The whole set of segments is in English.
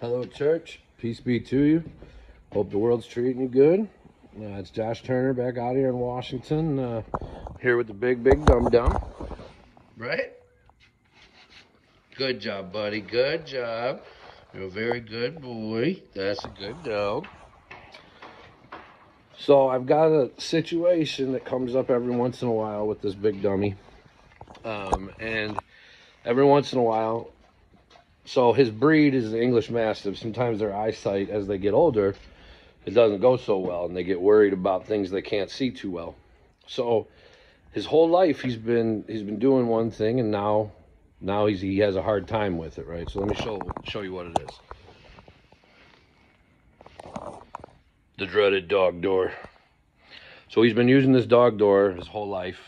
Hello, church. Peace be to you. Hope the world's treating you good. Uh, it's Josh Turner back out here in Washington, uh, here with the big, big dum dum. Right? Good job, buddy. Good job. You're a very good boy. That's a good dog. So I've got a situation that comes up every once in a while with this big dummy. Um, and every once in a while, so his breed is the English Mastiff. Sometimes their eyesight, as they get older, it doesn't go so well, and they get worried about things they can't see too well. So his whole life he's been he's been doing one thing, and now now he's he has a hard time with it, right? So let me show show you what it is. The dreaded dog door. So he's been using this dog door his whole life,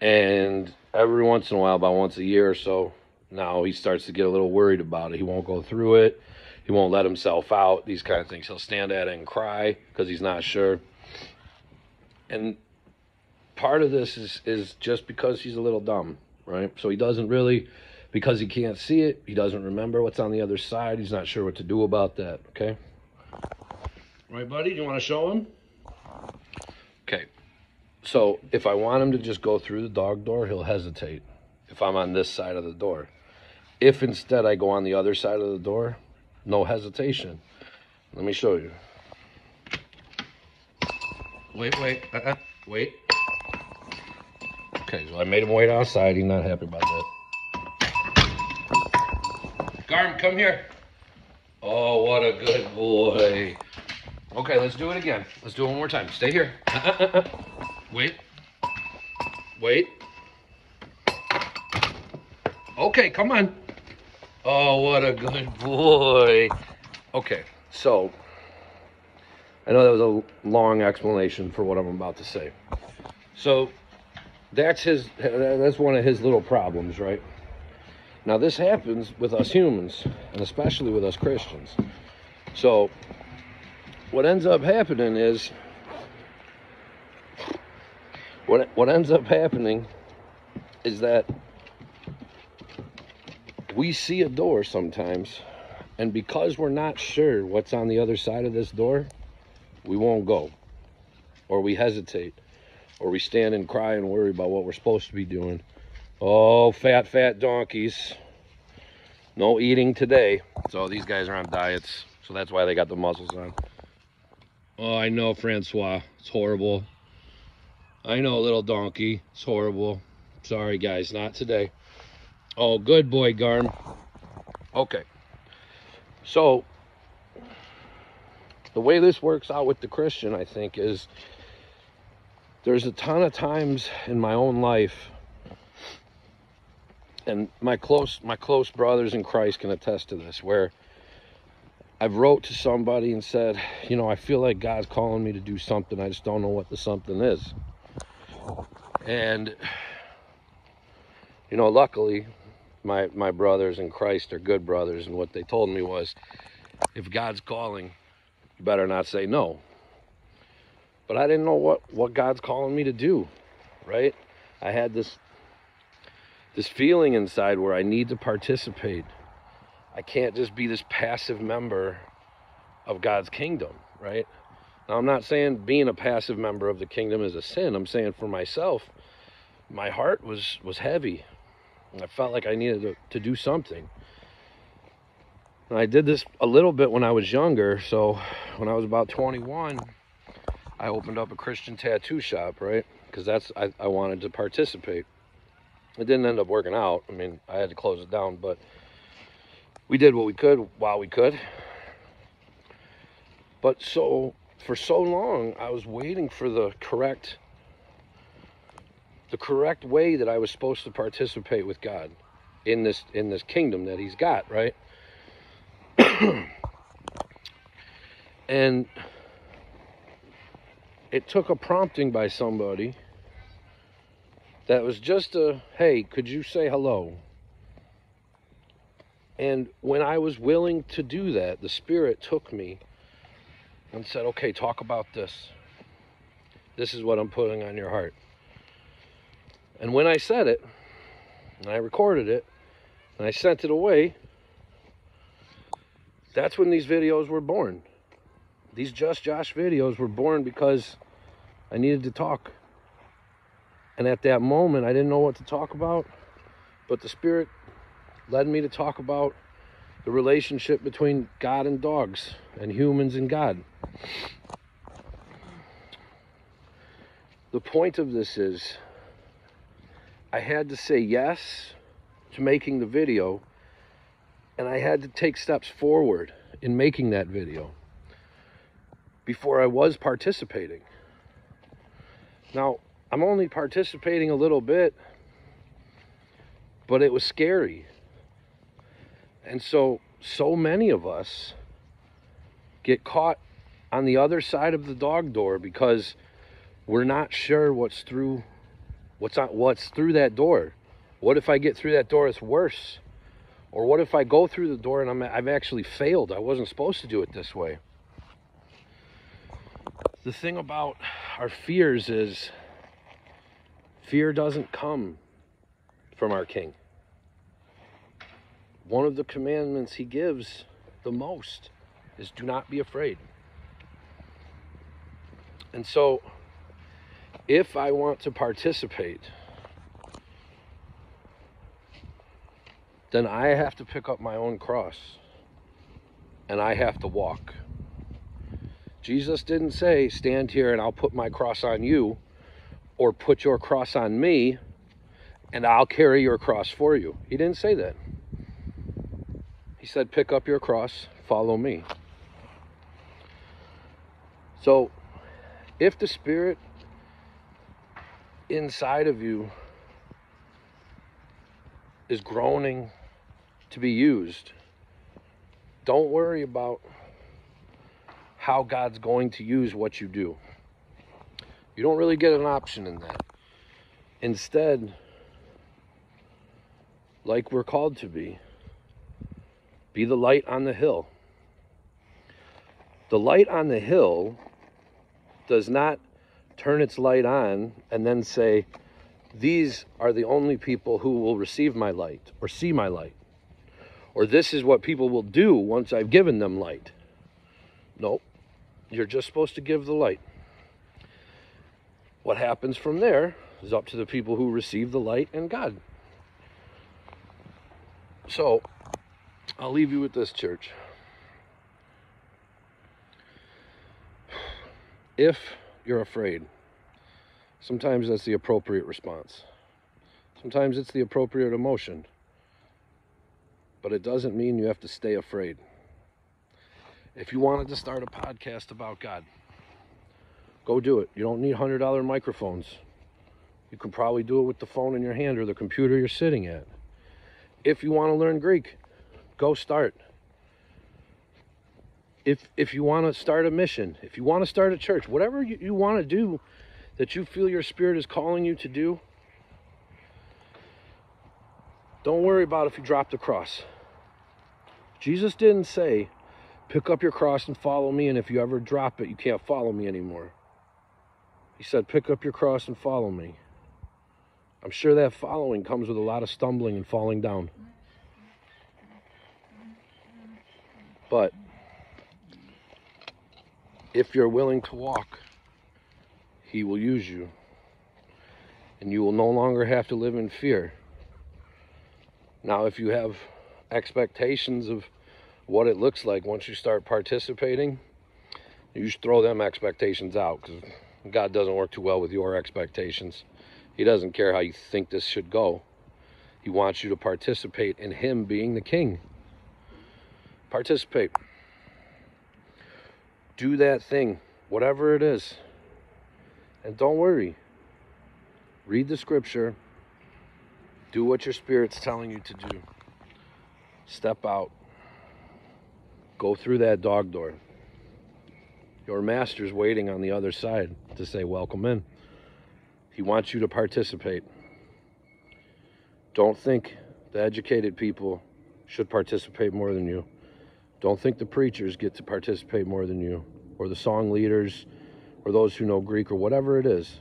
and every once in a while, about once a year or so, now he starts to get a little worried about it. He won't go through it. He won't let himself out. These kind of things. He'll stand at it and cry because he's not sure. And part of this is is just because he's a little dumb, right? So he doesn't really because he can't see it, he doesn't remember what's on the other side. He's not sure what to do about that, okay? Right, buddy? Do you want to show him? Okay. So if I want him to just go through the dog door, he'll hesitate if I'm on this side of the door. If instead I go on the other side of the door, no hesitation. Let me show you. Wait, wait, uh-uh, wait. Okay, so I made him wait outside. He's not happy about that. Garm, come here. Oh, what a good boy. Okay, let's do it again. Let's do it one more time. Stay here. Uh-uh, uh-uh. Wait. Wait. Okay, come on. Oh, what a good boy. Okay, so I know that was a long explanation for what I'm about to say. So that's his that's one of his little problems, right? Now this happens with us humans, and especially with us Christians. So what ends up happening is what what ends up happening is that we see a door sometimes, and because we're not sure what's on the other side of this door, we won't go, or we hesitate, or we stand and cry and worry about what we're supposed to be doing. Oh, fat, fat donkeys. No eating today. So these guys are on diets, so that's why they got the muzzles on. Oh, I know, Francois. It's horrible. I know, little donkey. It's horrible. Sorry, guys, not today. Oh, good boy, Garm. Okay. So, the way this works out with the Christian, I think, is there's a ton of times in my own life, and my close my close brothers in Christ can attest to this, where I've wrote to somebody and said, you know, I feel like God's calling me to do something. I just don't know what the something is. And you know, luckily, my my brothers in Christ are good brothers, and what they told me was, if God's calling, you better not say no. But I didn't know what what God's calling me to do, right? I had this this feeling inside where I need to participate. I can't just be this passive member of God's kingdom, right? Now I'm not saying being a passive member of the kingdom is a sin. I'm saying for myself, my heart was was heavy I felt like I needed to, to do something. And I did this a little bit when I was younger. So when I was about 21, I opened up a Christian tattoo shop, right? Because that's I, I wanted to participate. It didn't end up working out. I mean, I had to close it down, but we did what we could while we could. But so for so long, I was waiting for the correct the correct way that I was supposed to participate with God in this in this kingdom that he's got, right? and it took a prompting by somebody that was just a hey, could you say hello? And when I was willing to do that, the Spirit took me and said, okay, talk about this. This is what I'm putting on your heart. And when I said it, and I recorded it, and I sent it away, That's when these videos were born. These Just Josh videos were born because I needed to talk. And at that moment, I didn't know what to talk about, but the Spirit led me to talk about the relationship between God and dogs and humans and God. The point of this is I had to say yes to making the video and I had to take steps forward in making that video before I was participating. Now, I'm only participating a little bit, but it was scary. And so, so many of us get caught on the other side of the dog door because we're not sure what's through what's on what's through that door. What if I get through that door it's worse? Or what if I go through the door and I'm I've actually failed? I wasn't supposed to do it this way. The thing about our fears is fear doesn't come from our king. One of the commandments he gives the most is do not be afraid. And so if I want to participate, then I have to pick up my own cross and I have to walk. Jesus didn't say, Stand here and I'll put my cross on you, or put your cross on me and I'll carry your cross for you. He didn't say that. He said, Pick up your cross, follow me. So, if the Spirit inside of you is groaning to be used, don't worry about how God's going to use what you do. You don't really get an option in that. Instead, like we're called to be, be the light on the hill. The light on the hill does not turn its light on and then say, These are the only people who will receive my light or see my light. Or this is what people will do once I've given them light. Nope. You're just supposed to give the light. What happens from there is up to the people who receive the light and God. So, I'll leave you with this, church. If you're afraid, sometimes that's the appropriate response. Sometimes it's the appropriate emotion. But it doesn't mean you have to stay afraid. If you wanted to start a podcast about God, go do it. You don't need $100 microphones. You can probably do it with the phone in your hand or the computer you're sitting at. If you want to learn Greek, go start. If if you want to start a mission, if you want to start a church, whatever you, you want to do that you feel your spirit is calling you to do, don't worry about if you drop the cross. Jesus didn't say, pick up your cross and follow me, and if you ever drop it, you can't follow me anymore. He said, pick up your cross and follow me. I'm sure that following comes with a lot of stumbling and falling down. But if you're willing to walk, He will use you. And you will no longer have to live in fear. Now, if you have expectations of what it looks like once you start participating, you should throw them expectations out because God doesn't work too well with your expectations. He doesn't care how you think this should go. He wants you to participate in Him being the King. Participate. Do that thing, whatever it is. And don't worry. Read the scripture. Do what your spirit's telling you to do. Step out. Go through that dog door. Your master's waiting on the other side to say, Welcome in. He wants you to participate. Don't think the educated people should participate more than you. Don't think the preachers get to participate more than you, or the song leaders, or those who know Greek, or whatever it is.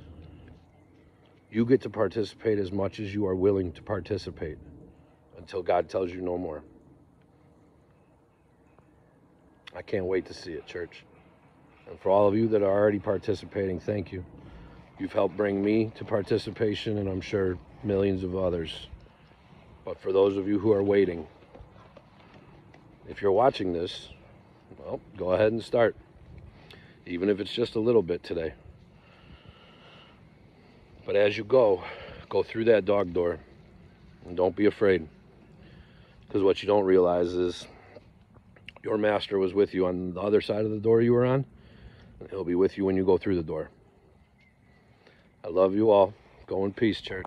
You get to participate as much as you are willing to participate until God tells you no more. I can't wait to see it, church. And for all of you that are already participating, thank you. You've helped bring me to participation, and I'm sure millions of others. But for those of you who are waiting, if you're watching this, well, go ahead and start. Even if it's just a little bit today. But as you go, go through that dog door and don't be afraid. Because what you don't realize is your master was with you on the other side of the door you were on, and he'll be with you when you go through the door. I love you all. Go in peace, church.